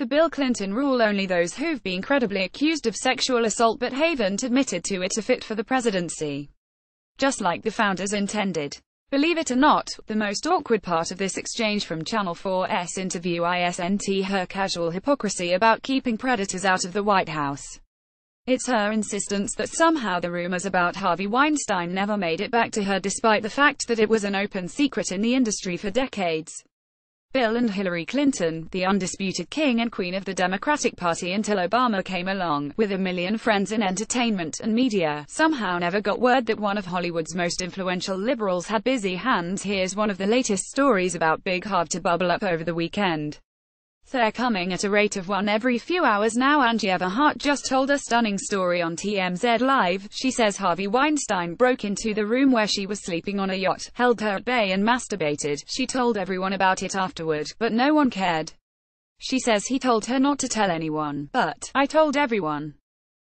The Bill Clinton rule only those who've been credibly accused of sexual assault but haven't admitted to it are fit for the presidency. Just like the founders intended. Believe it or not, the most awkward part of this exchange from Channel 4's interview isn't her casual hypocrisy about keeping predators out of the White House. It's her insistence that somehow the rumors about Harvey Weinstein never made it back to her despite the fact that it was an open secret in the industry for decades. Bill and Hillary Clinton, the undisputed king and queen of the Democratic Party until Obama came along, with a million friends in entertainment and media, somehow never got word that one of Hollywood's most influential liberals had busy hands. Here's one of the latest stories about Big Harv to bubble up over the weekend. They're coming at a rate of one every few hours now Angie Everhart just told a stunning story on TMZ Live. She says Harvey Weinstein broke into the room where she was sleeping on a yacht, held her at bay and masturbated. She told everyone about it afterward, but no one cared. She says he told her not to tell anyone, but, I told everyone.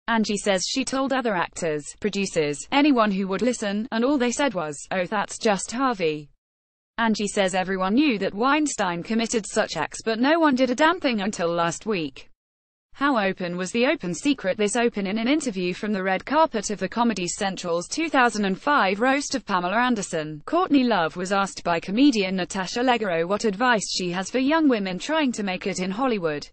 Angie says she told other actors, producers, anyone who would listen, and all they said was, oh that's just Harvey. Angie says everyone knew that Weinstein committed such acts but no one did a damn thing until last week. How open was the open secret? This open in an interview from the red carpet of the Comedy Central's 2005 roast of Pamela Anderson. Courtney Love was asked by comedian Natasha Leggero what advice she has for young women trying to make it in Hollywood.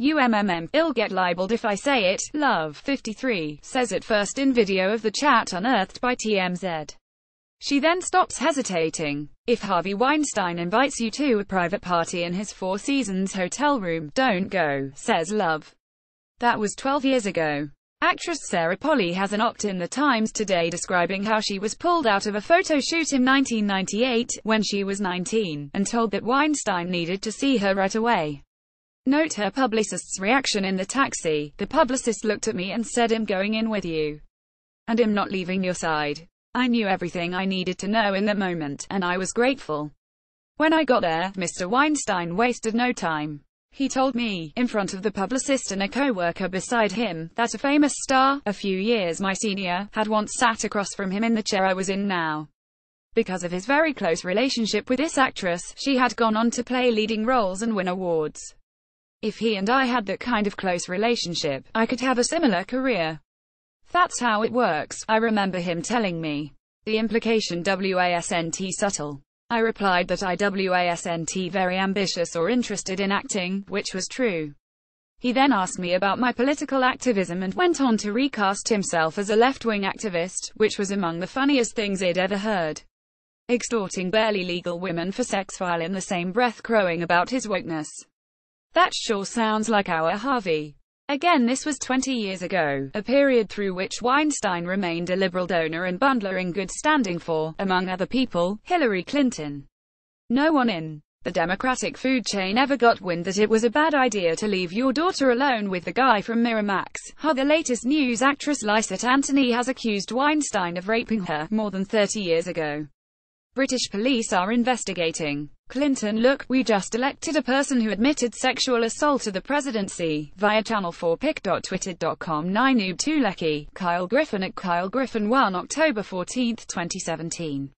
UMMM, I'll get libeled if I say it, Love, 53, says it first in video of the chat unearthed by TMZ. She then stops hesitating. If Harvey Weinstein invites you to a private party in his Four Seasons hotel room, don't go, says Love. That was 12 years ago. Actress Sarah Polley has an opt in The Times today describing how she was pulled out of a photo shoot in 1998, when she was 19, and told that Weinstein needed to see her right away. Note her publicist's reaction in the taxi. The publicist looked at me and said I'm going in with you. And I'm not leaving your side. I knew everything I needed to know in that moment, and I was grateful. When I got there, Mr. Weinstein wasted no time. He told me, in front of the publicist and a co-worker beside him, that a famous star, a few years my senior, had once sat across from him in the chair I was in now. Because of his very close relationship with this actress, she had gone on to play leading roles and win awards. If he and I had that kind of close relationship, I could have a similar career. That's how it works, I remember him telling me. The implication wasn't subtle. I replied that I wasn't very ambitious or interested in acting, which was true. He then asked me about my political activism and went on to recast himself as a left-wing activist, which was among the funniest things I'd ever heard. Extorting barely legal women for sex while in the same breath crowing about his wokeness. That sure sounds like our Harvey. Again this was 20 years ago, a period through which Weinstein remained a liberal donor and bundler in good standing for, among other people, Hillary Clinton. No one in the Democratic food chain ever got wind that it was a bad idea to leave your daughter alone with the guy from Miramax. How the latest news actress Lysette Anthony has accused Weinstein of raping her, more than 30 years ago. British police are investigating. Clinton look, we just elected a person who admitted sexual assault to the presidency, via channel4pic.twitter.com Ninoob Tulecki, Kyle Griffin at Kyle Griffin 1 October 14, 2017.